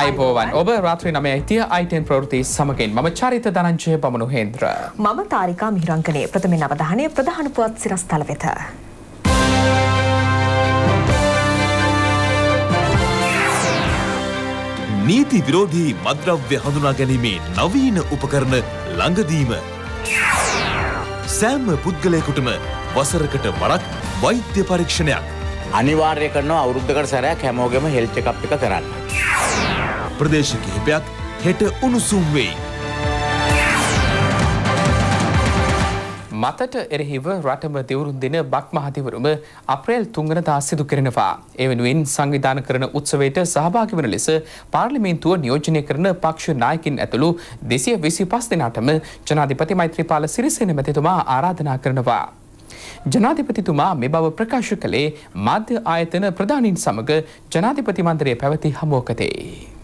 අයිබෝවන් ඔබ රාත්‍රී නමය අයිතිය අයිටන් ප්‍රවෘති සමගින් මම චරිත ධනංචය පමණු හේන්ද්‍ර. මම තාරිකා මිහිරංගනය ප්‍රථමෙන් අවධානය ප්‍රධාන පුවත් සිරස්තල වෙත. නීති විරෝධී මද්‍රව්‍ය හඳුනා ගැනීමේ නවීන උපකරණ ළඟදීම. සෑම්ම පුද්ගලයකුටම වසරකට වරක් වෛද්‍ය පරීක්ෂණයක්. අනිවාර්ය කරනවා අවුරුද්ධකට සැරයක් හැමෝගෙම හෙල්ච එකක් එක කරන්න. ප්‍රදේශ කිහිපයක් හෙට උණුසුම් වෙයි. මතට එරෙහිව රටම දෙවරුන් දෙන බක් මහතිවරුම අප්‍රේල් තුංගනදා සිදු කරනවා. ඒ වෙනුවෙන් සංවිධාන කරන උත්සවයට සහභාගි වන ලෙස පාර්ලිමේන්තුව නියෝජනය කරන පක්ෂ නායකින් ඇතුළු දෙසිය විසි පස් දෙනාටම ජනාධිපති මෛත්‍රීපාල සිරිසෙන මැතිතුමා ආරාධනා කරනවා. ජනාධිපතිතුමා මෙ බව ප්‍රකාශ කළේ මාධ්‍ය ආයතන ප්‍රධානින් සමග ජනාධිපති මන්දරය පැවති හමුවකතේ.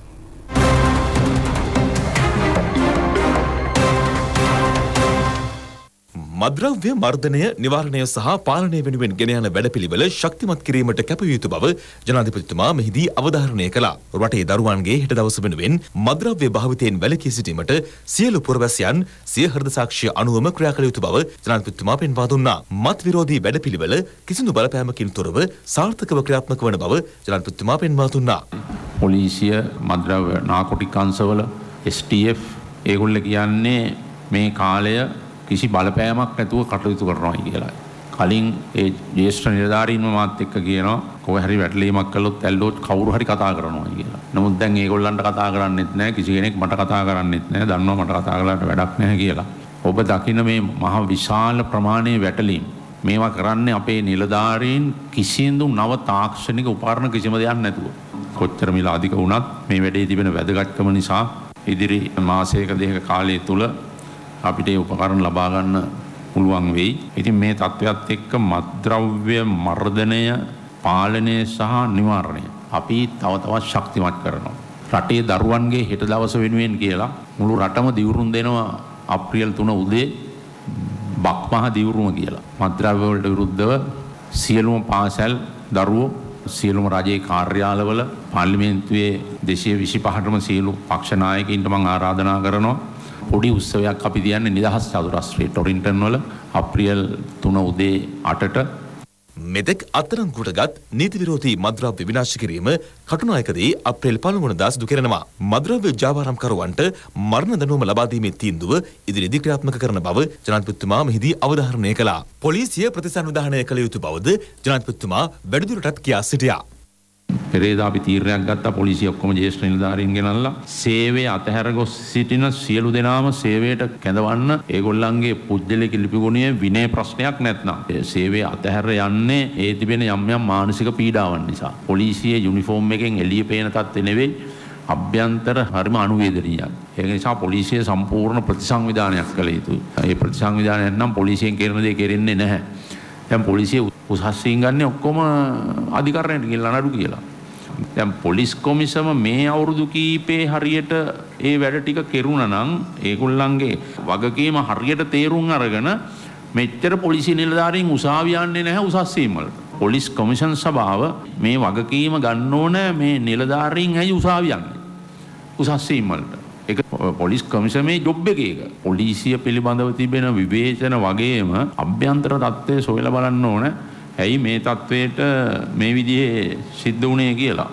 මද්‍රව්‍ය මර්ධනය නිවාරණය සහ පාලනය වෙනුවෙන් ගෙන යන වැඩපිළිවෙල ශක්තිමත් කිරීමට කැපවිය යුතු බව ජනාධිපතිතුමා මෙහිදී අවධාරණය කළා. රටේ දරුවන්ගේ හෙට දවස වෙනුවෙන් මද්‍රව්‍ය භාවිතයෙන් වැළකී සිටීමට සියලු පුරවැසියන් සිය හෘද සාක්ෂිය අනුවම ක්‍රියා කළ යුතු බව ජනාධිපතිතුමා පෙන්වා දුන්නා. මත් විරෝධී වැඩපිළිවෙල කිසිදු බලපෑමකින් තොරව සාර්ථකව ක්‍රියාත්මක වන බව ජනාධිපතිතුමා පෙන්වා දුන්නා. පොලිසිය මද්‍රව්‍ය නාකොටික් අංශවල STF ඒගොල්ල කියන්නේ මේ කාලය කිසි බලපෑමක් නැතුව කටයුතු කරනවා කියලා. කලින් ඒ ජේෂ්ඨ නිලධාරීන්ව මාත් එක්ක කියනවා කොහේ හරි වැටලීමක් කළොත් ඇල්ලුවොත් කවුරු හරි කතා කරනවා කියලා. නමුත් දැන් ඒගොල්ලන්ට කතා කරන්නෙත් නැහැ කිසි කෙනෙක් මට කතා කරන්නෙත් නැහැ. දන්නවා මට කතා කළාට වැඩක් නැහැ කියලා. ඔබ දකින මේ මහ විශාල ප්‍රමාණයේ වැටලීම් මේවා කරන්නේ අපේ නිලධාරීන් කිසිදු නව තාක්ෂණික උපකරණ කිසිම දෙයක් නැතුව. කොච්චර මිල අධික වුණත් මේ වැඩේ තිබෙන වැදගත්කම නිසා ඉදිරි මාසයක දෙක කාලය තුල අපිට ඒ උපකරණ ලබා ගන්න පුළුවන් වෙයි. ඉතින් මේ තත්ත්වයක් එක්ක මත්ද්‍රව්‍ය මර්ධනය පාලනය සහ නිවාරණය අපි තව තවත් ශක්තිමත් කරනවා. රටේ දරුවන්ගේ හෙට දවස වෙනුවෙන් කියලා මුළු රටම දිවුරුම් දෙනවා අප්‍රියල් 3 උදේ බක්මහ දිවුරුම කියලා. මත්ද්‍රව්‍ය වලට විරුද්ධව සියලුම පාසල් දරුවෝ සියලුම රජයේ කාර්යාලවල පාර්ලිමේන්තුවේ 225ටම සියලු පක්ෂ නායකයින්ට මම ආරාධනා කරනවා පොඩි උත්සවයක් අපි තියන්නේ නිදහස් චතුරස්‍රයේ ටොරින්ටන් වල අප්‍රියල් 3 උදේ 8ට මෙතෙක් අත්අඩංගුවටගත් නීති විරෝධී මද්‍රව්‍ය විනාශ කිරීම කටුනායකදී අප්‍රේල් 5 වනදා සිදු කරනවා. මද්‍රව්‍ය ජාවාරම්කරුවන්ට මරණ දඬුවම ලබා දීමේ තීන්දුව ඉදිරියේදී ක්‍රියාත්මක කරන බව ජනාධිපතිතුමා මෙහිදී අවධාරණය කළා. පොලිසිය ප්‍රතිසංවිධානය කළ යුතු බවද ජනාධිපතිතුමා වැඩිදුරටත් කියා සිටියා. පෙරේදා අපි තීරණයක් ගත්තා පොලිසිය ඔක්කොම ජ්‍යෙෂ්ඨ නිලධාරීන් ගෙනල්ලා සේවය අතහැර ගොස් සිටින සියලු දෙනාම සේවයට කැඳවන්න ඒගොල්ලන්ගේ පුද්ගලික ලිපිගුණය විනය ප්‍රශ්නයක් නැත්නම් සේවය අතහැර යන්නේ ඒ තිබෙන යම් යම් මානසික පීඩාවන් නිසා පොලිසියේ යුනිෆෝම් එකෙන් එළිය පේන තත්ත්වෙ නෙවෙයි අභ්‍යන්තර හරිම අනුවේදනීයයි. ඒක නිසා පොලිසිය සම්පූර්ණ ප්‍රතිසංවිධානයක් කළ යුතුයි. ඒ ප්‍රතිසංවිධානයක් නම් පොලිසියෙන් කරන දේ කෙරෙන්නේ නැහැ. දැන් පොලිසිය උසස් සීන් ගන්න ඔක්කොම අධිකරණයට ගිහිල්ලා නඩු කියලා. දැන් පොලිස් කොමිසම මේ අවුරුදු කීපේ හරියට ඒ වැඩ ටික කෙරුණා නම් ඒගොල්ලන්ගේ වගකීම හරියට තේරුම් අරගෙන මෙච්චර පොලිසි නිලධාරීන් උසාවි යන්නේ නැහැ උසස් සීම් වලට. පොලිස් කොමිෂන් සභාව මේ වගකීම ගන්න ඕන මේ නිලධාරීන් ඇයි උසාවි යන්නේ? උසස් සීම් වලට. ඒක පොලිස් කොමිසමේ ජොබ් එක ඒක. පොලිසිය පිළිබඳව තිබෙන විවේචන වගේම අභ්‍යන්තර තත්ත්වය සොයලා බලන්න ඕන. ඇයි මේ තත්ත්වයට මේ විදිහේ සිද්ධ වුණේ කියලා.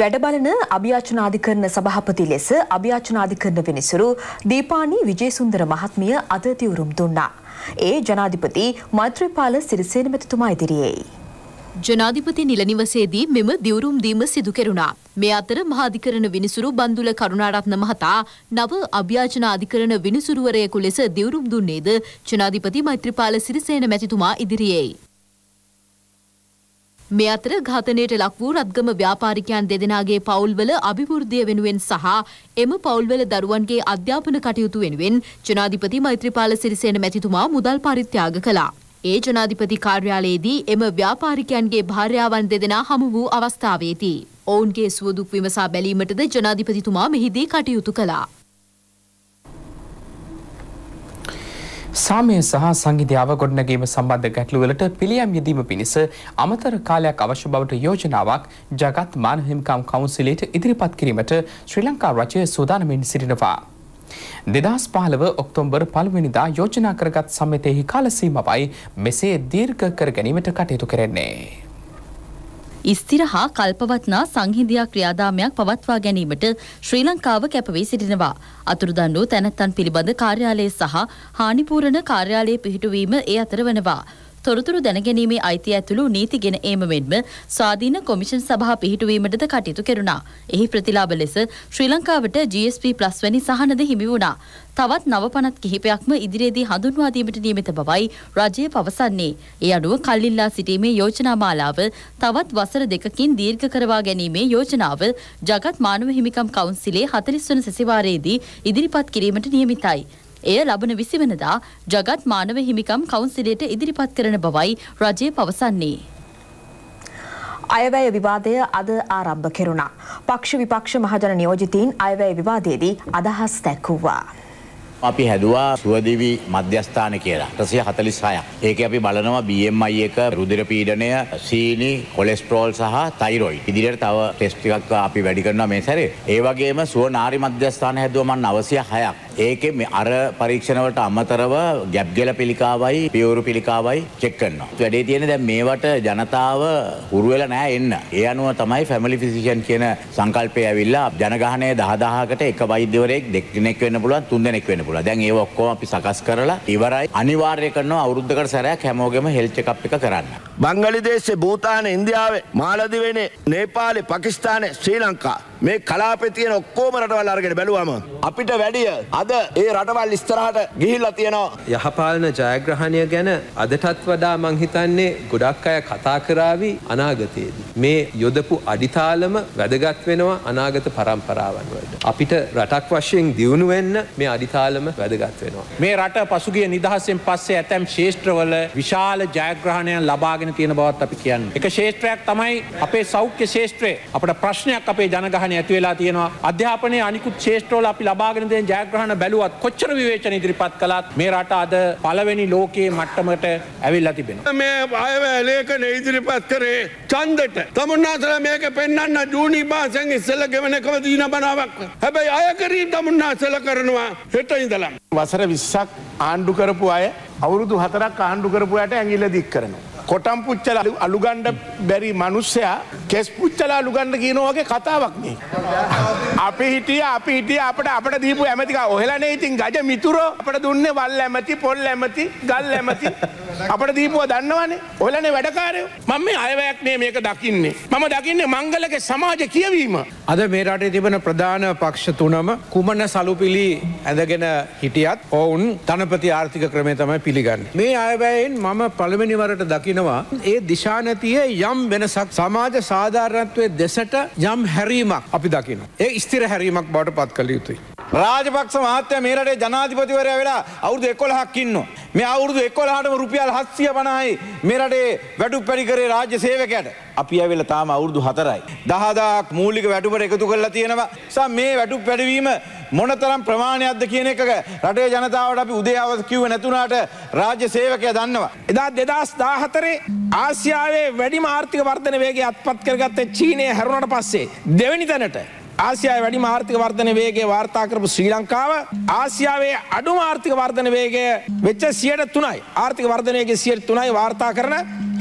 වැඩබලන අභ්‍යාචනාධිකරණ සභාපති ලෙස අභ්‍යාචනාධිකරණ විනිසුරු දීපානි විජේසුන්දර මහත්මිය අද තිවුරුම් දුන්නා. ඒ ජනාධිපති මෛත්‍රීපාල සිරිසේන මැතිතුමා ඉදිරියේ. ජනාධිපති නිල නිවසේදී මෙම දිවුරුම් දීම සිදු කෙරුණා. මේ අතර මහාධිකරණ විනිසුරු බන්දුල කරුණාරත්න මහතා නව අභ්‍යාචන අධිකරණ විනිසුරුවරයෙකු ලෙස දිවුරුම් දුන්නේද ජනාධිපති මෛත්‍රීපාල සිරිසේන මැතිතුමා ඉදිරියේයි. මේ අතර ඝාතනයට ලක් වූ රත්ගම ව්‍යාපාරිකයන් දෙදෙනාගේ පවුල්වල අභිවෘද්ධිය වෙනුවෙන් සහ එම පවුල්වල දරුවන්ගේ අධ්‍යාපන කටයුතු වෙනුවෙන් ජනාධිපති මෛත්‍රීපාල සිරිසේන මැතිතුමා මුදල් පරිත්‍යාග කළා. ඒ ජනාධිපති කාර්යාලයේදී එම ව්‍යාපාරිකයන්ගේ භාර්යාවන් දෙදෙනා හමු වූ අවස්ථාවේදී ඔවුන්ගේ සුවදුක් විමසා බැලීමටද ජනාධිපතිතුමා මෙහිදී කටයුතු කළා. සාමය සහ සංගීධාව ගොඩනැගීම සම්බන්ධ ගැටලුවලට පිළියම් යෙදීම පිණිස අමතර කාලයක් අවශ්‍ය බවට යෝජනාවක් ජගත් මානහිමිකම් කවුන්සිලේට ඉදිරිපත් කිරීමට ශ්‍රී ලංකා රජය සූදානමින් සිටිනවා. දෙදස් පාලව ඔක්තෝම්බර් පළවෙනිදා යෝජනා කරගත් සම්මතයෙහි කාලසීමවයි මෙසේ දීර්ඝ කර ගැනීමට කටයුතු කරන්නේ. ස්තිර හා කල්පවත්නා සංහිඳියා ක්‍රියාදාමයක් පවත්වා ගැනීමට ශ්‍රී ලංකාව කැපවී සිටිනවා. අතුරුදන් වූ තැනැත්තන් පිළිබඳ කාර්යාලය සහ හානිපූරණ කාර්යාලය පිහිටුවීම ඒ අතර වනවා. තොරතුරු දැනගැනීමේ අයිතිය ඇතුළු නීති ගෙන ඒම මෙන්ම ස්වාධීන කොමිෂන් සභා පිහිටුවීමටද කටයුතු කෙරුණා. එහි ප්‍රතිලාභ ලෙස ශ්‍රී ලංකාවට GSP ප්ලස් වැනි සහනද හිමි වුණා. තවත් නව පනත් කිහිපයක්ම ඉදිරියේදී හඳුන්වා දීමට නියමිත බවයි රජය පවසන්නේ. ඒ අනුව කල්ලිල්ලා සිටීමේ යෝජනා මාලාව තවත් වසර දෙකකින් දීර්ඝ කරවා ගැනීමේ යෝජනාව ජගත් මානව හිමිකම් කවුන්සිලේ 40 වන සැසිවාරයේදී ඉදිරිපත් කිරීමට නියමිතයි. එය ලබන විසිවනදා ජගත් මානව හිමිකම් කවුන්සිලයට ඉදිරිපත් කරන බවයි රජය පවසන්නේ. අයවැය විවාදය අද ආරම්භ කෙරුණා. පක්ෂ විපක්ෂ මහජන නියෝජිතීන් අයවැය විවාදයේදී අදහස් දැක්වුවා. අපි හැදවා සුවදිවි මධ්‍යස්ථාන කියලා රසිය හතලිස් හය ඒක අපි බලනවා BMI එක රුදිර පීඩනය සීනි කොලෙස්ට්‍රෝල් සහ තයිරොයි ඉදිරියට තව ටෙස්ටිකක් අපි වැඩි කරනවා මේ සැරේ ඒවගේම සුව නාරි මධ්‍යස්ථාන හැදුවමන් අවසිය හයක් ඒක අර පරීක්ෂණවට අමතරව ගැබ්ගෙල පිළිකාවයි පියවරු පිළිකාවයි චෙක්කන්න වැඩේ තියෙන දැ මේවට ජනතාව හුරුවල නෑ එන්න. ඒ අනුව තමයි ෆැමලි ෆිසිෂන් කියන සංකල්පය ඇවිල්ලා ජනගහනය දහදාහකට එක වෛද්‍යවරෙක් දෙක්නෙක් වෙන්න පුළුවන් තුන් දෙනෙක් වෙන්න පුළුවන්. දැන් ඒ ඔක්කොම අපි සකස් කරලා ඉවරයි. අනිවාර්ය කරනවා අවුරුද්දකට සැරයක් හැමෝගෙම හෙල්ත් චෙක් එකක් කරන්න. බංගලි දේශේ භූතාන ඉන්දියාවේ මාලදිවෙනේ නේපාලේ පාකිස්තානේ ශ්‍රී ලංකා. මේ කලාපේ තියෙන ඔක්කොම රටවල් අරගෙන බැලුවම අපිට වැඩිය අද ඒ රටවල් ඉස්සරහට ගිහිල්ලා තියෙනවා. යහපාලන ජයග්‍රහණය ගැන අදටත් වඩා මං හිතන්නේ ගොඩක් අය කතා කරાવી අනාගතයේදී. මේ යොදපු අඩිතාලම වැදගත් වෙනවා අනාගත පරම්පරාවන් වලට. අපිට රටක් වශයෙන් දියුණු වෙන්න මේ අඩිතාලම වැදගත් වෙනවා. මේ රට පසුගිය නිදහසෙන් පස්සේ ඇතැම් ශේෂත්‍රවල විශාල ජයග්‍රහණයන් ලබාගෙන තියෙන බවත් අපි කියන්න. එක ශේෂත්‍රයක් තමයි අපේ සෞඛ්‍ය ශේෂත්‍රය අපට ප්‍රශ්නයක් අපේ ජනගහන ඇති වෙලා තියෙනවා අධ්‍යාපනය අනිකුත් ශේෂ්ත්‍රෝල අපි ලබාගෙන දෙන ජයග්‍රහණ බැලුවත් කොච්චර විවේචන ඉදිරිපත් කළත් මේ රට අද පළවෙනි ලෝකයේ මට්ටමට ඇවිල්ලා තිබෙනවා. මේ අයවැලේකන ඉදිරිපත් කරේ චන්දට තමුන්නාසල මේක පෙන්න්න ජූනි බාසැන් ඉස්සල්ල ගෙවන එකව දීන බනාවක් හැබැයි අයකරීම් තමුන්නාසල කරනවා හෙට ඉඳලම්. වසර විස්සක් ආණ්ඩු කරපු අය අවුරුදු හතරක් ආණ්ඩු කරපුයට ඇඟිල්ල දික් කරනවා. කොටම් පුච්චල අලුගණ්ඩ බැරි මනුස්සයා කෙස් පුච්චලා අලුගණ්ඩ කියනවාගේ කතාවක්නේ. අපි හිටිය අපි හිටිය අපට අපට දීපු ඇමතික ඔහෙලන ඉතින් ගජ මිතුරෝ අපට දුන්න වල් ඇමති පොල් ඇමති ගල් ඇමති අපට දීපුව දන්නවනේ ඔලන වැඩකාරය මම මේ අයවැයක් මේ මේක දකින්නේ. මම දකින්නේ මංගලක සමාජ කියවීම. අද මේ රටේ තිබෙන ප්‍රධාන පක්ෂ තුනම කුමන සලුපිලි ඇඳගෙන හිටියත් ඔවුන් තනපති ආර්ථික ක්‍රමය තමයි පිළිගන්න. මේ අයවැයෙන් මම පළවෙනිවරට දකිනවා ඒ දිශානතිය යම් වෙනසක් සමාජ සාධාරණත්වය දෙසට යම් හැරීමක් අපි දකින. ඒ ස්තිර හැරීමක් බවට පත් කළ යුතුයි. රාජපක්ෂ මහත්තය මේ රටේ ජනාධිපතිවරය වෙලා අවුරුදු එකොළහක් ඉන්නවා. මේ අවුරුදු එකොළහටම රුපියල් හත්සිය පනහයි මේ රටේ වැටු පැරිකරේ රාජ්‍ය සේවකයට අපි ඇවෙල තාම අවුරුදු හතරයි. දහදාක් මූලික වැටුපට එකතු කරලා තියෙනවා සම් මේ වැටු පැඩවීම මොනතරම් ප්‍රමාණයක්ද කියන එක රටේ ජනතාවට අපි උදේවස් කිව්ව නැතුනාට රාජ්‍ය සේවකය දන්නවා. එදා දෙදස් දාහතරේ ආසියාවේ වැඩිම ආර්ථික වර්ධන වේගේ අත්පත් කරගත්ත චීනය හැරුණට පස්සේ දෙවැනි තැනට ආසියාව වැඩි ආර්ථික වර්ධන වේගේ වාර්තා කරපු ශ්‍රී ලංකාව ආසියාවේ අඩුම ආර්ථික වර්ධන වේගය වෙච්ච සියයට තුනයි ආර්ථික වර්ධනයගේ සියයට තුනයි වාර්තා කරන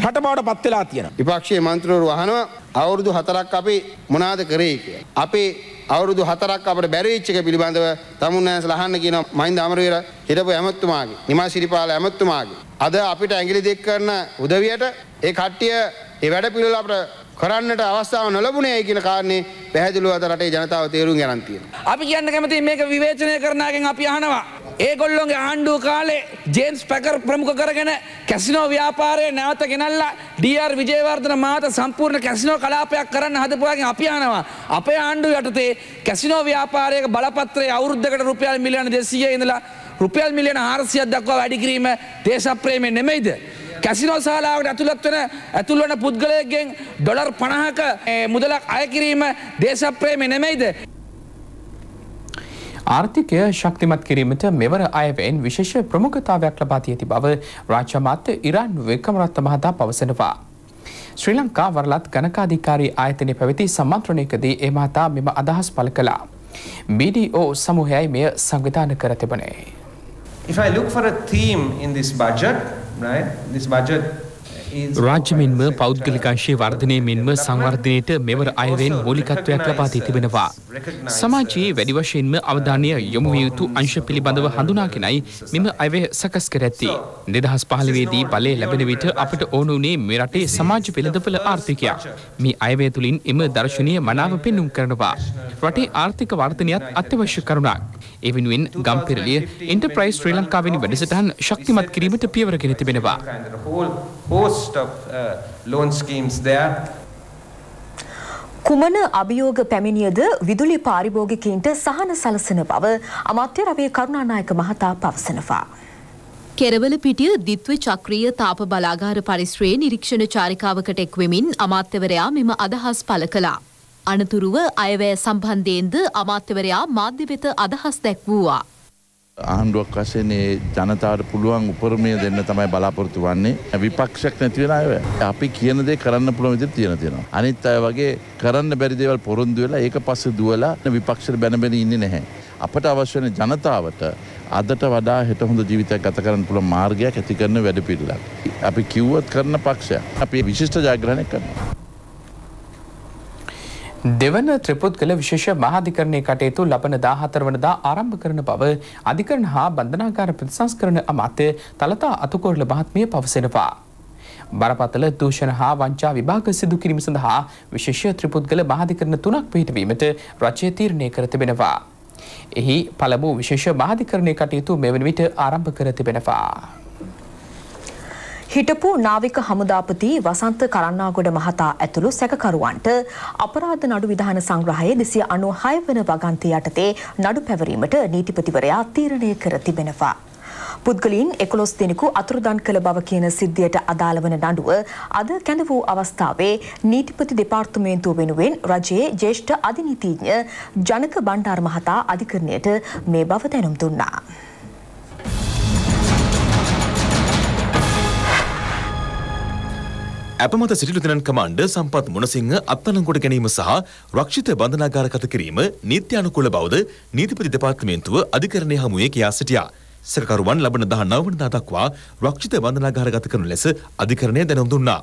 රට බවට පත්වෙලා තියෙන. විපක්ෂයේ මන්ත්‍රවරු අහනවා අවුරුදු හතරක් අපි මොනාද කරේ කිය. අපේ අවුරුදු හතරක් අපට බැරිච්චක පිළිබඳව තමුන්නෑස ලහන්න කියන මහින්ද අමරවර හිටපු ඇමත්තුමාගේ නිමා සිරිපාල ඇමත්තුමාගේ. අද අපිට ඇගිලි දෙක් කරන උදවියට ඒ කට්ටිය ඒ වැඩ පිළිල අපට කරන්නට අවස්ථාව නොලබුණේ කියන කාරණේ පැහැදිලිව අද රටේ ජනතාව තේරුම් ගන්න තියෙනවා. අපි කියන්න කැමති මේක විවේචනය කරනාගෙන් අපි අහනවා. ඒගොල්ලොන්ගේ ආණ්ඩුව කාලේ ජේම්ස් පැකර් ප්‍රමුඛ කරගෙන කැසිනෝ ව්‍යාපාරය නැවත ගෙනල්ලා ඩර් විජයවර්ධන මාත සම්පූර්ණ කැසිනෝ කලාපයක් කරන්න හදපුවාගෙන් අපි යනවා. අපේ ආණ්ඩු යටතේ කැසිනෝ ව්‍යාපාරයක බලපත්‍රය අවුරුද්ධකට රුපියල් මිලියන දෙසිය ඉඳලා රුපියල් මිලියන හාරසියක් දක්වා වැඩිකිරීම දේශප්‍රේමය නෙමෙයිද. කැසිනෝ ශාලාවට ඇතුළත් වන ඇතුළවන පුද්ගලයගෙන් ඩොලර් පණහක මුදලක් අයකිරීම දේශප්‍රේමය නෙමෙයිද. ආර්ථිකය ශක්තිමත් කිරීමට මෙවර අයවැයෙන් විශේෂ ප්‍රමුඛතාවයක් ලබා ඇති බව රාජ්‍ය අමාත්‍ය ඉරාන් වික්‍රමරත්න මහතා පවසනවා. ශ්‍රී ලංකා වරලත් ගණකාධිකාරී ආයතනය පැවති සම්මන්ත්‍රණයකදී ඒ මහතා මෙම අදහස් පළ කළා. BDO සමූහයයි මෙය සංවිධාන කර තිබනේ. If I look for a theme in this budget, right, this budget රාජ්‍ය මෙන්ම පෞද්ගලිකංශයේ වර්ධනය මෙන්ම සංවර්ධනයට මෙවර අයවෙන් මූලිකත්වයක් ලබා දී තිබෙනවා. සමාජයේ වැඩි වශයෙන්ම අවධානය යොමු යුතු අංශ පිළිබඳව හඳුනාගෙනයි මෙම අයවැය සකස් කර ඇත්තේ. දෙදහස් පහළවේදී බලය ලැබෙන විට අපට ඕන වුණේ මේ රටේ සමාජ වෙළඳපොළ ආර්ථිකයක්. මේ අයවැය තුළින් එම දර්ශනය මනාව පෙන්නුම් කරනවා. රටේ ආර්ථික වර්ධනයත් අත්‍යවශ්‍ය කරුණක්. ඒ වෙනුවෙන් ගම්පෙරළිය එන්ටර්ප්‍රයිස් ශ්‍රී ලංකාවෙනි වැඩසටහන් ශක්තිමත් කිරීමට පියවරගෙන තිබෙනවා. කුමන අභියෝග පැමිණියද විදුලි පාරිභෝගිකයින්ට සහන සලසන බව අමාත්‍ය රවී කරුණානායක මහතා පවසනවා. කෙරවල පිටිය දිත්ව චක්‍රීය තාප බලාගාර පරිශ්‍රයේ නිරීක්ෂණ චාරිකාවකට එක්වෙමින් අමාත්‍යවරයා මෙම අදහස් පළ කළා. අනතුරුව අයවැය සම්බන්ධයෙන්ද අමාත්‍යවරයා මාධ්‍ය වෙත අදහස් දැක්වූවා. ආණ්ඩුවක් වශයෙන් ඒ ජනතාවට පුළුවන් උපරමය දෙන්න තමයි බලාපොරොත්තු වන්නේ. විපක්ෂයක් නැති වෙන අය අපි කියන දේ කරන්න පුළුවන් විදිහට තියෙන තියෙනවා. අනිත් අය වගේ කරන්න බැරි දේවල් පොරොන්දු වෙලා ඒක පස්සේ දුවලා විපක්ෂයට බැන බැන ඉන්නේ නැහැ. අපට අවශ්‍ය වෙන ජනතාවට අදට වඩා හෙට හොඳ ජීවිතයක් ගත කරන්න පුළුවන් මාර්ගයක් ඇති කරන වැඩපිළිවෙලක්. අපි කිව්වොත් කරන පක්ෂයක්. අපි විශිෂ්ට ජයග්‍රහණයක් කරනවා. දෙවන ත්‍රිපුද්ගල විශේෂ මහාධිකරණය කටයුතු ලබන දාහතර වනදා ආරම්භ කරන බව අධිකරණ හා බන්ධනාකාර ප්‍රතිසංස්කරණ අමාත්‍ය තලතා අතුකොරල මහත්මිය පවසෙනවා. බරපතල දූෂණ හා වංචා විභාග සිදු කිරීම සඳහා විශේෂ ත්‍රිපුද්ගල මහාධිකරණ තුනක් පිහිටවීමට රජය තීරණය කර තිබෙනවා. එහි පළමු විශේෂ මහාධිකරණය කටයුතු මෙවන විට ආරම්භ කර තිබෙනවා. හිටපු නාවික හමුදාපති වසන්ත කරන්නාගොඩ මහතා ඇතුළු සැකකරුවන්ට අපරාධ නඩු විධාන සංග්‍රහයේ දෙසිය අනු හය වන වගන්තය යටතේ නඩු පැවරීමට නීතිපතිවරයා තීරණය කර තිබෙනවා. පුද්ගලීන් එකොළොස් දෙනෙකු අතුරුදන් කළ බව කියන සිද්ධියට අදාළ වන නඩුව අද කැඳ වූ අවස්ථාවේ නීතිපති දෙපාර්තමේන්තුව වෙනුවෙන් රජයේ ජේෂ්ඨ අධිනීතිඥ ජනක බණ්ඩාර මහතා අධිකරණයට මේ බව දැනුම් දුන්නා. ඇපමත සිටිලු දෙනන් කමාන්ඩ සම්පත් මුණසිංහ අත්අඩංගුවට ගැනීම සහ රක්ෂිත බන්ධනාගාරගත කිරීම නීත්‍ය අනුකූල බවද නීතිපති දෙපාර්තමේන්තුව අධිකරණය හමුවේ කියා සිටියා. සැකකරුවන් ලබන 19 වනදා දක්වා රක්ෂිත බන්ධනාගාරගත කරනු ලෙස අධිකරණය දැනුම් දුන්නා.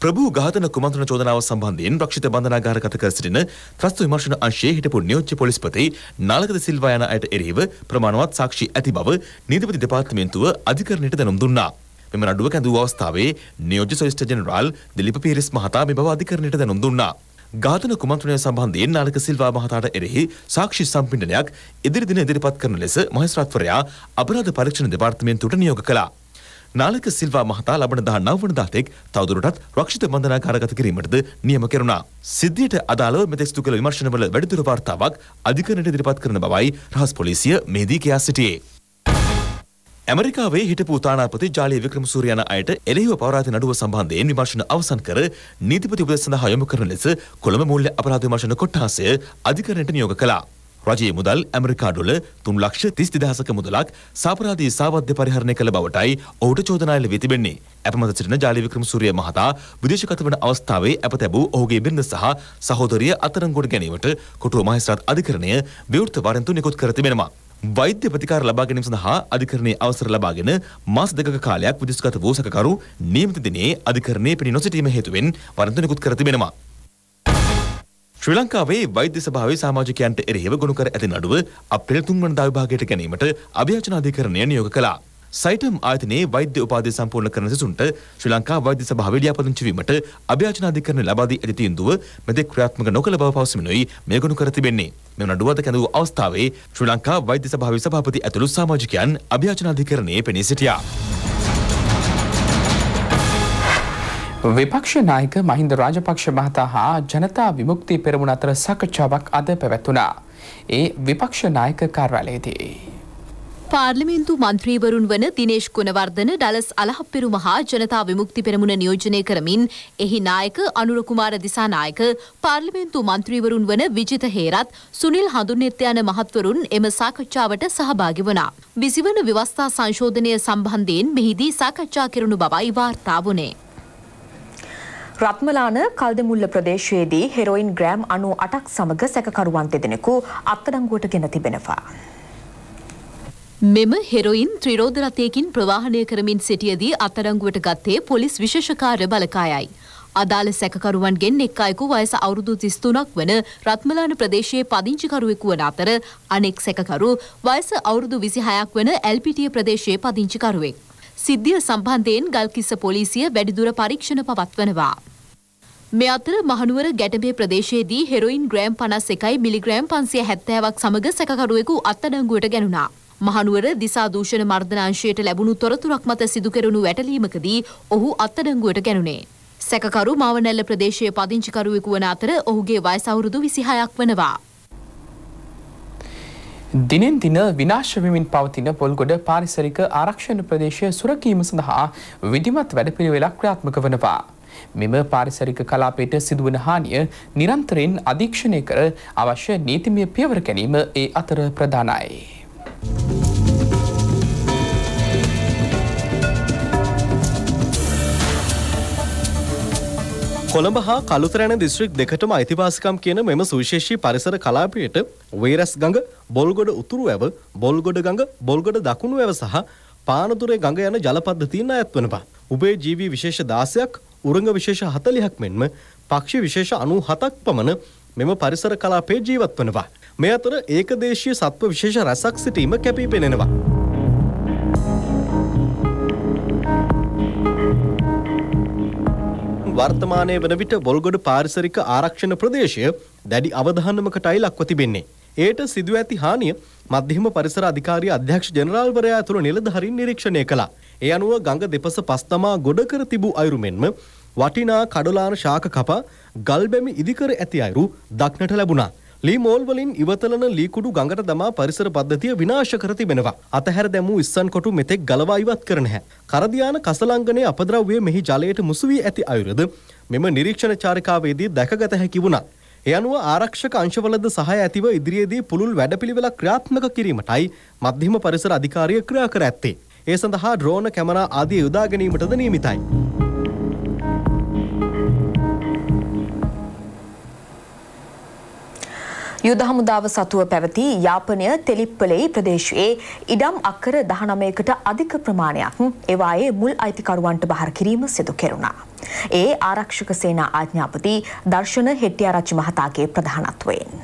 ප්‍රභූ ඝාතන කුමන්ත්‍රණ චෝදනාව සම්බන්ධයෙන් රක්ෂිත බන්ධනාගාරගත කර සිටින ත්‍රස්ත විමර්ශන අංශයේ හිටපු නියෝජ්‍ය පොලිස්පති නාලකද සිල්වා යන අයට එරෙහිව ප්‍රමාණවත් සාක්ෂි ඇති බව නීතිපති දෙපාර්තමේන්තුව අධිකරණයට දැනුම් දුන්නා. මෙම නඩුව කැඳවූ අවස්ථාවේ නියෝජ්‍ය සොලිසිටර් ජෙනරාල් දිලිප පීරිස් මහතා මේ බව අධිකරණයට දැනුම් දුන්නා. ඝාතන කුමන්ත්‍රණය සම්බන්ධයෙන් නාලක සිල්වා මහතාට එරෙහි සාක්ෂි සම්පින්ඩනයක් ඉදිරි දින ඉදිරිපත් කරන ලෙස මහේස්ත්‍රාත්වරයා අපරාධ පරීක්ෂණ දෙපාර්තමේන්තුවට නියෝග කළා. නාලක සිල්වා මහතා ලබන 19 වනදා තෙක් තවදුරටත් රක්ෂිත බන්ධනාගාරගත කිරීමටද නියම කෙරුණා. සිද්ධියට අදාළව මෙතෙක් සිදු කළ විමර්ශනවල වැඩිදුර වාර්තාවක් අධිකරණයට ඉදිරිපත් කරන බවයි රහස් පොලිසිය මෙහිදී කියා සිටියේ. ඇමරිකාවේ හිටපු තානාපති ජාලය වික්‍රමසූරිය යන අයට එරෙහිව පවරාති නඩුව සම්බන්ධයෙන් විමර්ශන අවසන් කර නීතිපති උපදෙස් සඳහා යොමු කරන ලෙස කොළඹ මූල්‍ය අපරාධ විමර්ශන කොට්ටාසය අධිකරණයට නියෝග කළා. රජයේ මුදල් ඇමරිකා ඩොල තුන් ලක්ෂ තිස් දෙදහසක මුදලක් සාපරාධී සාවද්‍ය පරිහරණය කළ බවටයි ඔහුට චෝදනා එල්ල වී තිබෙන්නේ. ඇපමත සිටින ජාලි වික්‍රමසූරිය මහතා විදේශගත වන අවස්ථාවේ අප තැබූ ඔහුගේ බිරිඳ සහ සහෝදරිය අත්අඩංගුවට ගැනීමට කොටුව මහේස්ත්‍රාත් අධිකරණය විවෘත වරෙන්තු නිකුත් කර තිබෙනවා. වෛද්‍ය ප්‍රතිකාර ලබා ගැනීම සඳහා අධිකරණයේ අවසර ලබාගෙන මාස දෙකක කාලයක් විදේශගත වූ සැකකරු නියමිත දිනේ අධිකරණයේ පිණි නොසිටීම හේතුවෙන් වරෙන්තු නිකුත් කර තිබෙනවා. ශ්‍රී ලංකාවේ වෛද්‍ය සභාවේ සමාජිකයන්ට එරෙහිව ගොනු කර ඇති නඩුව අප්‍රේල් 3 වනදා විභාගයට ගැනීමට අභියාචන අධිකරණය නියෝග කළා. සයිටම් ආයතනයේ වෛද්‍ය උපාධිය සම්පූර්ණ කරන සිසුන්ට ශ්‍රී ලංකා වෛද්‍ය සභාවේ ලියාපදිංචි වීමට අභියාචන අධිකරණය ලබා දී ඇති තීන්දුව මෙතෙක් ක්‍රියාත්මක නොකළ බව පවසමිනුයි මේ ගොනු කර තිබෙන්නේ. මෙම නඩුව අද කැඳවූ අවස්ථාවේ ශ්‍රී ලංකා වෛද්‍ය සභාවේ සභාපති ඇතුළු සමාජිකයන් අභියාචන අධිකරණයේ පෙනී සිටියා. විපක්ෂ නායක මහින්ද රාජපක්ෂ මහතා හා ජනතා විමුක්ති පෙරමුණ අතර සාකච්ඡාවක් අද පැවැත්වුණා. ඒ විපක්ෂ නායක කාර්යාලයේදී. පාර්ලිමේන්තු මන්ත්‍රීවරුන් වන දිනේශ් ගුණවර්ධන ඩලස් අලහප්පෙරුම හා ජනතා විමුක්ති පෙරමුණ නියෝජනය කරමින් එහි නායක අනුරකුමාර දිසානායක පාර්ලිමේන්තු මන්ත්‍රීවරුන් වන විජිත හේරත් සුනිල් හඳුන්නෙත් යන මහත්වරුන් එම සාකච්ඡාවට සහභාගි වුණා. විසිවන ව්‍යවස්ථා සංශෝධනය සම්බන්ධයෙන් මෙහිදී සාකච්ඡා කෙරුණු බවයි වාර්තා වුණේ. රත්මලාන කල්දමුල්ල ප්‍රදේශයේදී හෙරොයින් ග්‍රෑම් අනු අටක් සමග සැකකරුවන් දෙදෙනෙකු අත්අඩංගුවට ගෙන තිබෙනවා. මෙම හෙරොයින් ත්‍රිරෝධ රථයකින් ප්‍රවාහනය කරමින් සිටියදී අත්අඩංගුවට ගත්තේ පොලිස් විශේෂකාර්ය බලකායයි. අදාළ සැකකරුවන්ගෙන් එක් අයෙකු වයස අවුරුදු 33ක් වන රත්මලාන ප්‍රදේශයේ පදිංචිකරුවෙකු වන අතර අනෙක් සැකකරු වයස අවුරුදු 26ක් වන ඇල්පිටිය ප්‍රදේශයේ පදිංචිකරුවෙක්. සිද්ධිය සම්බන්ධයෙන් ගල්කිස්ස පොලිසිය වැඩිදුර පරීක්ෂණ පවත්වනවා. මේ අතර මහනුවර ගැටබේ ප්‍රදේශයේදී හෙරොයින් ග්‍රෑම් 51යි මිලිග්‍රෑම් 570ක් සමග සැකකරුවෙකු අත්අඩංගුවට ගැනුණා. මහනුවර දිසා දූෂණ මර්ධනාංශයට ලැබුණු තොරතුරක් මත සිදු කෙරුණු වැටලීමකදී ඔහු අත්අඩංගුවට ගැනුණේ. සැකකරු මාවනැල්ල ප්‍රදේශයේ පදිංචිකරුවෙකු වන අතර ඔහුගේ වයස අවුරුදු 26ක් වනවා. දිනෙන් දින විනාශ වෙමින් පවතින පොල්ගොඩ පාරිසරික ආරක්ෂණ ප්‍රදේශය සුරකීම සඳහා විධිමත් වැඩපිළිවෙලක් ක්‍රියාත්මක වනවා. මෙම පාරිසරික කලාපයට සිදුවන හානිය නිරන්තරයෙන් අධීක්ෂණය කර අවශ්‍ය නීතිමය පියවර ගැනීම ඒ අතර ප්‍රධානයි. කොළඹ හා කළුතරැන දිස්ත්‍රික් දෙකටම අයිතිවාසිකම් කියන මෙම සුවිශේෂී පරිසර කලාපයට වේරස් ගඟ බොල්ගොඩ උතුරු ඇව බොල්ගොඩ ගඟ බොල්ගොඩ දකුණු ඇව සහ පානදුරේ ගඟ යන ජලපද්ධතීන් අයත් වනවා. උබේ ජීවී විශේෂ දාසයක් උරංග විශේෂ හතලිහක් මෙන්ම පක්ෂි විශේෂ අනු හතක් පමණ මෙම පරිසර කලාපේ ජීවත් වනවා. මේ අතර ඒකදේශීය සත්ව විශේෂ රැසක් සිටීම කැපී පෙනෙනවා. වර්තමානය වන විට බොල්ගොඩ පාරිසරික ආරක්ෂණ ප්‍රදේශය දැඩි අවධානමකටයි ලක්ව තිබෙන්නේ. ඒට සිදුව ඇති හානිය මධ්‍යම පරිසර අධිකාරී අධ්‍යක්ෂ ජනරාල්වරයා ඇතුළු නිලධහරින් නිරීක්ෂණය කළා. ඒ අනුව ගඟ දෙපස පස්තමා ගොඩ කර තිබූ අයුරු මෙන්ම වටිනා කඩලාන ශාක කපා ගල්බැමි ඉදිකර ඇති අයුරු දක්නට ලැබුණා. ලී මෝල් වලින් ඉවතලන ලීකුඩු ගඟට දමා පරිසර පද්ධතිය විනාශ කර තිබෙනවා. අතහැර දැමූ ඉස්සන් කොටු මෙතෙක් ගලවා ඉවත් කර නැහැ. කරදියාන කසලංගනයේ අපද්‍රව්‍ය මෙහි ජලයට මුසු වී ඇති අයුරද මෙම නිරීක්ෂණ චාරිකාවේදී දැකගත හැකි වුණා. ඒ අනුව ආරක්ෂක අංශවලද සහය ඇතිව ඉදිරියේදී පුළුල් වැඩපිළිවෙලක් ක්‍රියාත්මක කිරීමටයි මධ්‍යම පරිසර අධිකාරිය ක්‍රියා කර ඇත්තේ. ඒ සඳහා ඩ්‍රෝන කැමරා ආදිය යොදා ගැනීමටද නියමිතයි. යුද හමුදාව සතුව පැවති යාපනය තෙලිප්පලෙයි ප්‍රදේශයේ ඉඩම් අක්කර දහනමයකට අධික ප්‍රමාණයක් එවායේ මුල් අයිතිකරුවන්ට බහර කිරීම සිදු කෙරුණා. ඒ ආරක්ෂක සේනා ආඥාපති දර්ශන හෙට්ටියාරච්චි මහතාගේ ප්‍රධානත්වයෙන්.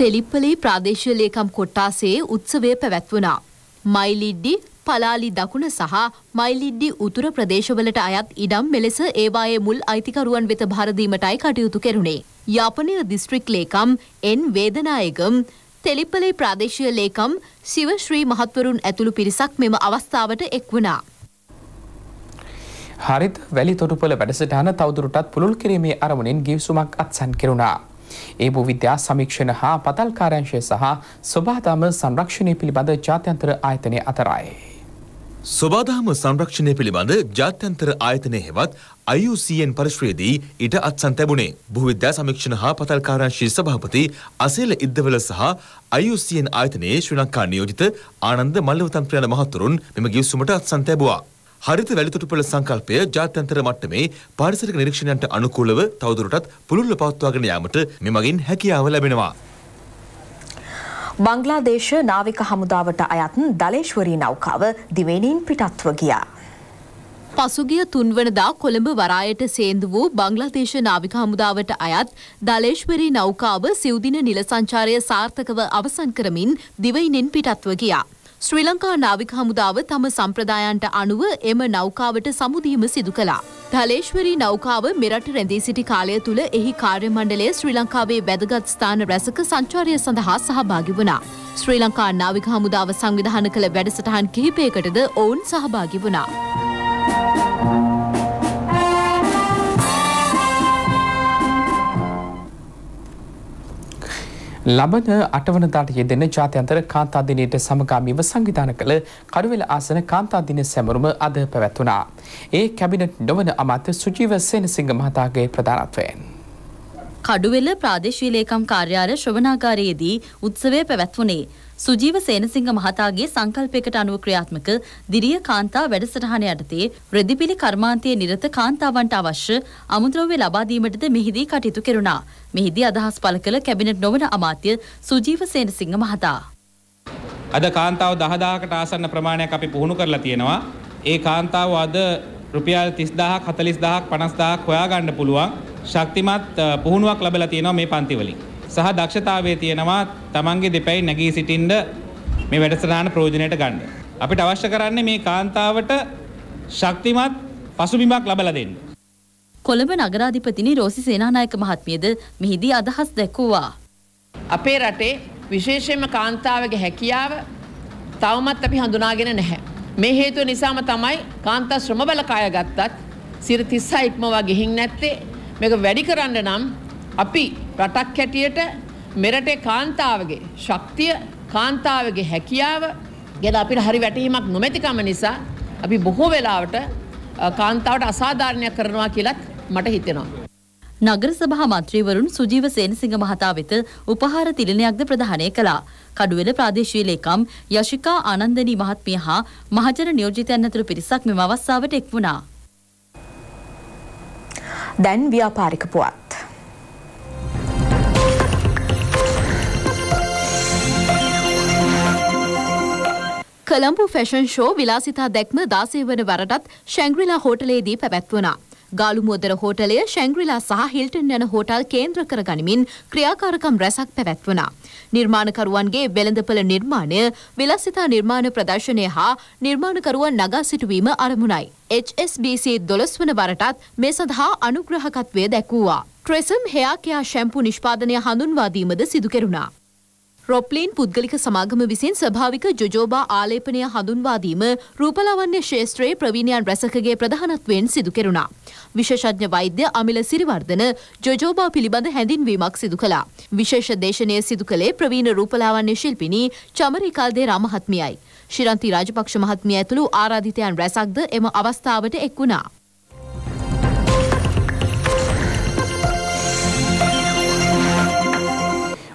තෙලිප්පලේ ප්‍රාදේශීය ලේකම් කොට්ටාසේ උත්සවය පැවැත්වුණා. මයිලිඩ්ඩි පලාලි දකුණ සහ මයිලිඩ්ඩි උතුර ප්‍රදේශවලට අයත් ඉඩම් මෙලෙස ඒවායේ මුල් අයිතිකරුවන් වෙත භාරදීමටයි කටයුතු කෙරුණේ. යාපනය දිස්ත්‍රික් ලේකම් එන් වේදනායගම් තෙලිපලේ ප්‍රාදේශීය ලේකම් සිවශ්‍රී මහත්වරුන් ඇතුළු පිරිසක් මෙම අවස්ථාවට එක් වුණා. හරිත වැලි තොටුපොළ වැඩසටහන තවදුරටත් පුළුල් කිරීමේ අරමුණින් ගිවිසුමක් අත්සන් කෙරුණා. ඒ භූවිද්‍යා සමීක්ෂණ හා පතල්කාරංශය සහ ස්වභාතම සංරක්ෂණය පිළිබඳ ජාත්‍යන්තර ආයතනය අතරයි. ස්වබාදහම සංරක්ෂණය පිළිබඳ ජාත්‍යන්තර ආයතනය හෙවත් IUCN පරිශ්‍රයේදී ඊට අත්සන් තැබුණේ භූවිද්‍යා සමීක්ෂණ හා පතල්කාරංශී සභාපති අසේල ඉද්දවල සහ IUCN ආයතනයේ ශ්‍රී ලංකා නියෝජිත ආනන්ද මල්ලවතන්ත්‍රයන මහතුරුන් මෙම ගිවිසුමට අත්සන් තැබුවා. හරිත වැලිතොටුපළ සංකල්පය ජාත්‍යන්තර මට්ටමේ පාරිසරික නිරීක්ෂණයන්ට අනුකූලව තවදුරටත් පුළුල්ව පවත්වාගෙන යාමට මෙමගින් හැකියාව ලැබෙනවා. බංග්ලාදේශ නාවික හමුදාවට අයත් දලේශ්වරී නෞකාව දිවයිනින් පිටත්ව ගියා. පසුගිය තුන්වනදා කොළඹ වරායට සේන්දු වූ බංග්ලාදේශ නාවික හමුදාවට අයත් දලේශ්වරී නෞකාව සිව්දින නිල සංචාරය සාර්ථකව අවසන් කරමින් දිවයිනෙන් පිටත්ව ගියා. ශ්‍රී ලංකා නාවික හමුදාව තම සම්ප්‍රදායන්ට අනුව එම නෞකාවට සමුදීම සිදු කළා. ධලේශ්වරී නෞකාව මෙරට රැඳී සිටි කාලය තුළ එහි කාර්ය මණ්ඩලය ශ්‍රී ලංකාවේ වැදගත් ස්ථාන රැසක සංචාරය සඳහා සහභාගි වුණා. ශ්‍රී ලංකා නාවික හමුදාව සංවිධාන කළ වැඩසටහන් කිහිපයකටද ඔවුන් සහභාගි වුණා. ලබන අටවනදාට යෙදෙන ජාත්‍යන්තර කාන්තා දිනයට සමගාමීව සංවිධාන කළ කඩුවෙල ආසන කාන්තා දින සැමරුම අද පැවැත්වුණා. ඒ කැබිනට් නොවන අමාත්‍ය සුජීව සේනසිංහ මහතාගේ ප්‍රධානත්වයෙන්. කඩුවෙල ප්‍රාදේශීය ලේකම් කාර්යාලය ශ්‍රවණාගාරයේදී උත්සවය පැවැත්වුණේ. සුජීව සේනසිංහ මහතාගේ සංකල්පයකට අනුව ක්‍රියාත්මක දිරිය කාන්තා වැඩසටහන යටතේ රෙදිපිලි කර්මාන්තයේ නිරත කාන්තාවන්ට අවශ්‍ය අමුද්‍රව්‍ය ලබා දීමටද මෙහිදී කටයුතු කෙරුණා. මෙහිදී අදහස් පළ කළ කැබිනට් නොවන අමාත්‍ය සුජීව සේනසිංහ මහතා. අද කාන්තාව දහදාකට ආසන්න ප්‍රමාණයක් අපි පුහුණු කරලා තියෙනවා. ඒ කාන්තාව අද රුපියල් 30000ක් 40000ක් 50000ක් හොයාගන්න පුළුවන් ශක්තිමත් පුහුණුවක් ලැබලා තියෙනවා මේ පන්ති වලින්. සහ දක්ෂතාවය තියෙනවා තමන්ගේ දෙපැයි නැගී සිටින්ඩ මේ වැඩසටහන ප්‍රෝජනයට ගන්න. අපිට අවශ්‍ය කරන්නේ මේ කාන්තාවට ශක්තිමත් පසුබිමක් ලබල දෙන්න. කොළඹ නගරාධිපතිනි රෝසි සේනානායක මහත්මියද මෙහිදී අදහස් දැක්වූවා. අපේ රටේ විශේෂයෙන්ම කාන්තාවගේ හැකියාව තවමත් අපි හඳුනාගෙන නැහැ. මේ හේතුව නිසාම තමයි කාන්තා ශ්‍රම බලකාය ගත්තත් සිර තිස්සා ඉක්මවා ගිහින් නැත්තේ මේක වැඩි කරන්න නම් අපි රටක් හැටියට මෙරටේ කාන්තාවගේ ශක්තිය කාන්තාවගේ හැකියාව ගැන අපිට හරි වැටහීමක් නොමැතිකම නිසා අපි බොහෝ වෙලාවට කාන්තාවට අසාධාරණයක් කරනවා කියලත් මට හිතෙනවා. නගර සභා මන්ත්‍රීවරුන් සුජීව සේනසිංහ මහතා වෙත උපහාර තිලනයක්ද ප්‍රධානය කළා. කඩුවෙල ප්‍රාදේශීය ලේකම් යශිකා ආනන්දනී මහත්මිය හා මහජන නියෝජිතයන් ඇතුළු පිරිසක් මෙම අවස්ථාවට එක් වුණා. දැන් ව්‍යාපාරික පුවත්. කළම්පු ෆැෂන් ෂෝ විලාසිතා දැක්ම දාසය වන වරටත් ශැංග්‍රිලා හෝටලේදී පැවැත්වනා. ගාලුමුවදර හෝටලය ශැංග්‍රිලා සහ හිල්ටන් යන හෝටල් කේන්ද්‍ර කර ගනිමින් ක්‍රියාකාරකම් රැසක් පැවැත්වනා. නිර්මාණකරුවන්ගේ වෙළඳපළ නිර්මාණය විලසිතා නිර්මාණ ප්‍රදර්ශනය හා නිර්මාණකරුවන් නගා සිටුවීම අරමුණයි. HSBC දොළස් වන වරටත් මේ සඳහා අනුග්‍රහකත්වය දැක්වූවා. ට්‍රෙසම් හයාකයා ශැම්පු නිෂ්පාදනය හඳුන්වාදීමද සිදු කෙරුණා. රොප්ලීන් පුද්ගලික සමාගම විසින් ස්වභාවික ජොජෝබා ආලේපනය හඳුන්වාදීම රූපලාවන්‍ය ශේෂත්‍රයේ ප්‍රවීණයන් රැසකගේ ප්‍රධානත්වයෙන් සිදු කෙරුණා. විශේෂඥ වෛද්‍ය අමිල සිරිවර්ධන ජොජෝබා පිළිබඳ හැඳින්වීමක් සිදු කළා. විශේෂ දේශනය සිදු කළේ ප්‍රවීණ රූපලාවන්‍ය ශිල්පිනී චමරිකාල්දේ රාමහත්මියයි. ශිරන්ති රාජපක්ෂ මහත්මිය ඇතුළු ආරාධිතයන් රැසක්ද එම අවස්ථාවට එක් වුණා.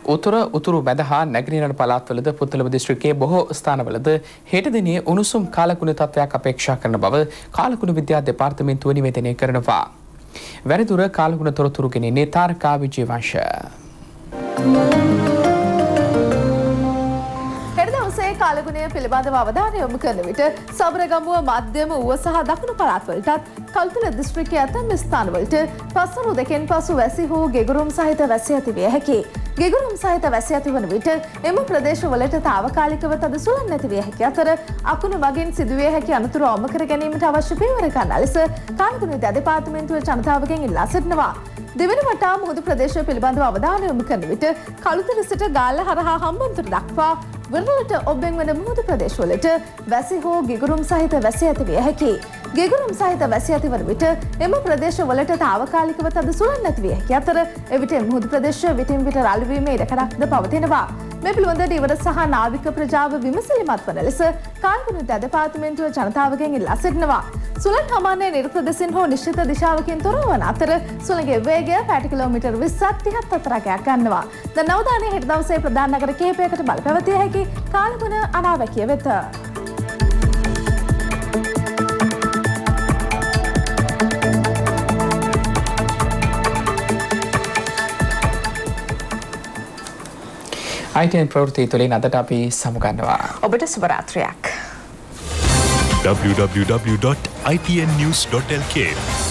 උතුර උතුරු මැද හා නැගෙනහිර පළාත්වලද පුත්තලම දිස්ත්‍රික්කයේ බොහෝ ස්ථානවලද හෙට දිනේ උණුසුම් කාලකුණු තත්ත්වයක් අපේක්ෂා කරන බව කාලකුණු විද්‍යා දෙපාර්තමේන්තුව නිවේදනය කරනවා. වැඩිදුර කාලකුණ තොරතුරු ගෙනෙන්නේ තාරකා විජයවංශ. කාලගුණය පිළිබඳව අවධානය යොමු කරන විට සබරගමුව මධ්‍යම ඌව සහ දකුණු පළාත්වලටත් කල්තුල දිස්ත්‍රික්කයේ ඇතැම් ස්ථානවලට පස්වරු දෙකෙන් පසු වැසි හෝ ගෙගුරුම් සහිත වැසි ඇති විය හැකි. ගෙගුරුම් සහිත වැසි ඇති වන විට එම ප්‍රදේශවලට තාවකාලිකව තද සුළන් නැති විය හැකි අතර අකුණු මගින් සිදුවිය හැකි අනතුරු අවම කර ගැනීමට අවශ්‍ය පියවර ගන්නා ලෙස කාලගුණ දෙපාර්තමේන්තුව ජනතාවගෙන් ඉල්ලා සිටිනවා. දෙවන වටා මුහුදු ප්‍රදේශය පිළිබඳව අවධානය යොමු කරන විට කළුතර සිට ගාල්ල හරහා හම්බන්තොට දක්වා වරලට ඔබෙන් වන මුහුදු ප්‍රදේශවලට වැසි හෝ ගිගුරුම් සහිත වැසි ඇතිවිය හැකි. ගෙගුරුම් සහිත වැසි ඇතිවන විට එම ප්‍රදේශවලට තාවකාලිකව තද සුළන් නැතිවිය හැකි අතර එවිට මුහුදු ප්‍රදේශ විටින් විට රල්වීමේ ඉඩකඩක්ද පවතිනවා. මේ පිළිබඳ ඉවර සහ නාවික ප්‍රජාව විමසිලිමත් වන ලෙස කාල්ගුණු දෙපාර්තමේන්තුව ජනතාවගෙන් ඉල්ලා සිටිනවා. සුළන් හමානය නිර්ප්‍රදෙසින් හෝ නිශ්චිත දිශාවකින් තොර වන අතර සුළගේ වේගය පැටි කිලෝමිටර් විස්සත් තිහත් අතරකයක් ගන්නවා. ද නවදානය හෙට දවසේ ප්‍රධාන නගර කේපයකට බල පැවතිය හැකි කාලගුණ අනාවැකිය වෙත. අයිටන් ප්‍රවෘති තුළින් අදට අපි සමුගන්නවා. ඔබට සුභරාත්‍රයක්. www.itnnews.lk